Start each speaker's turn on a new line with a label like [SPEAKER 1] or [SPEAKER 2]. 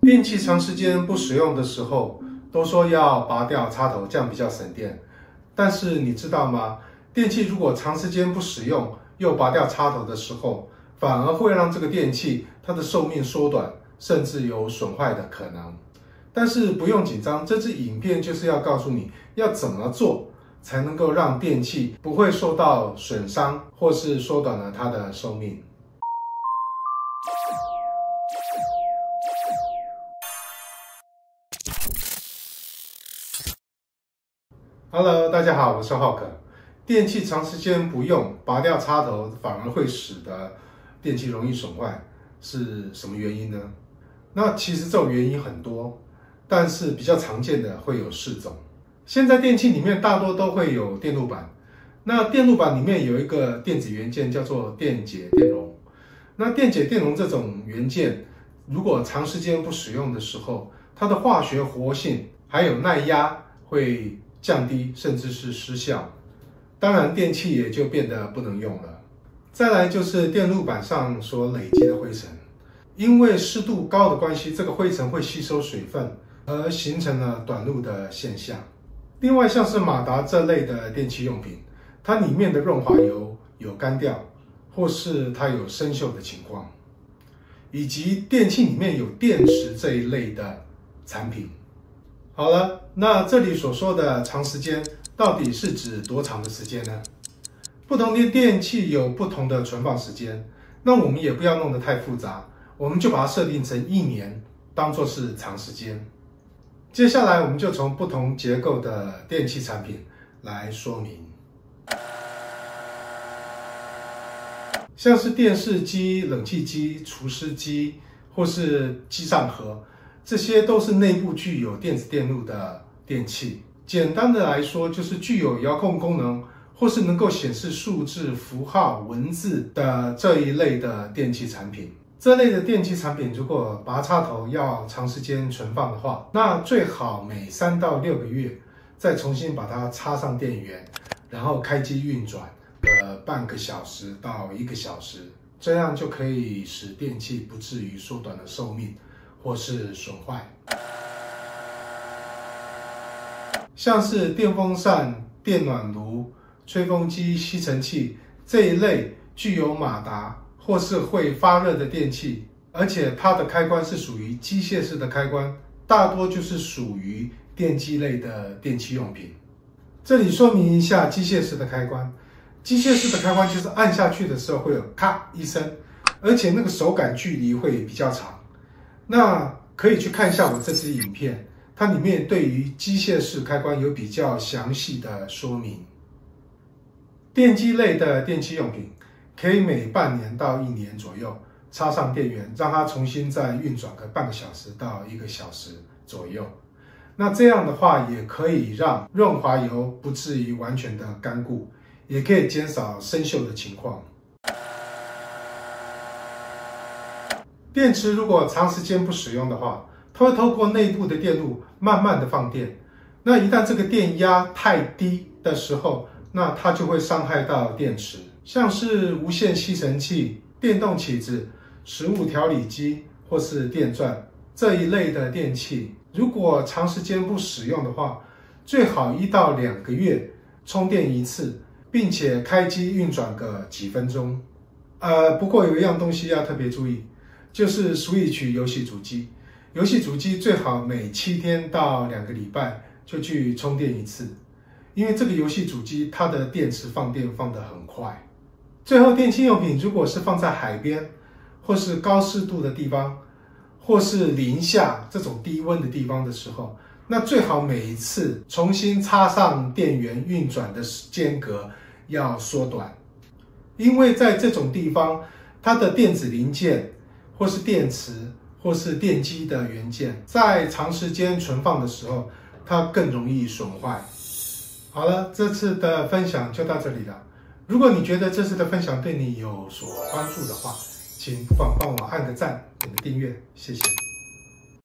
[SPEAKER 1] 电器长时间不使用的时候，都说要拔掉插头，这样比较省电。但是你知道吗？电器如果长时间不使用，又拔掉插头的时候，反而会让这个电器它的寿命缩短，甚至有损坏的可能。但是不用紧张，这支影片就是要告诉你要怎么做，才能够让电器不会受到损伤，或是缩短了它的寿命。Hello，大家好，我是浩可。电器长时间不用，拔掉插头反而会使得电器容易损坏，是什么原因呢？那其实这种原因很多，但是比较常见的会有四种。现在电器里面大多都会有电路板，那电路板里面有一个电子元件叫做电解电容。那电解电容这种元件，如果长时间不使用的时候，它的化学活性还有耐压会。降低甚至是失效，当然电器也就变得不能用了。再来就是电路板上所累积的灰尘，因为湿度高的关系，这个灰尘会吸收水分，而形成了短路的现象。另外像是马达这类的电器用品，它里面的润滑油有干掉，或是它有生锈的情况，以及电器里面有电池这一类的产品。好了，那这里所说的长时间到底是指多长的时间呢？不同的电器有不同的存放时间，那我们也不要弄得太复杂，我们就把它设定成一年，当做是长时间。接下来我们就从不同结构的电器产品来说明，像是电视机、冷气机、除湿机或是机上盒。这些都是内部具有电子电路的电器。简单的来说，就是具有遥控功能或是能够显示数字、符号、文字的这一类的电器产品。这类的电器产品，如果拔插头要长时间存放的话，那最好每三到六个月再重新把它插上电源，然后开机运转呃半个小时到一个小时，这样就可以使电器不至于缩短了寿命。或是损坏，像是电风扇、电暖炉、吹风机、吸尘器这一类具有马达或是会发热的电器，而且它的开关是属于机械式的开关，大多就是属于电机类的电器用品。这里说明一下机械式的开关，机械式的开关就是按下去的时候会有咔一声，而且那个手感距离会比较长。那可以去看一下我这支影片，它里面对于机械式开关有比较详细的说明。电机类的电器用品，可以每半年到一年左右插上电源，让它重新再运转个半个小时到一个小时左右。那这样的话，也可以让润滑油不至于完全的干固，也可以减少生锈的情况。电池如果长时间不使用的话，它会透过内部的电路慢慢的放电。那一旦这个电压太低的时候，那它就会伤害到电池。像是无线吸尘器、电动起子、食物调理机或是电钻这一类的电器，如果长时间不使用的话，最好一到两个月充电一次，并且开机运转个几分钟。呃，不过有一样东西要特别注意。就是 Switch 游戏主机，游戏主机最好每七天到两个礼拜就去充电一次，因为这个游戏主机它的电池放电放得很快。最后，电器用品如果是放在海边，或是高湿度的地方，或是零下这种低温的地方的时候，那最好每一次重新插上电源运转的时间隔要缩短，因为在这种地方，它的电子零件。或是电池，或是电机的元件，在长时间存放的时候，它更容易损坏。好了，这次的分享就到这里了。如果你觉得这次的分享对你有所帮助的话，请不妨帮我按个赞，点个订阅，谢谢。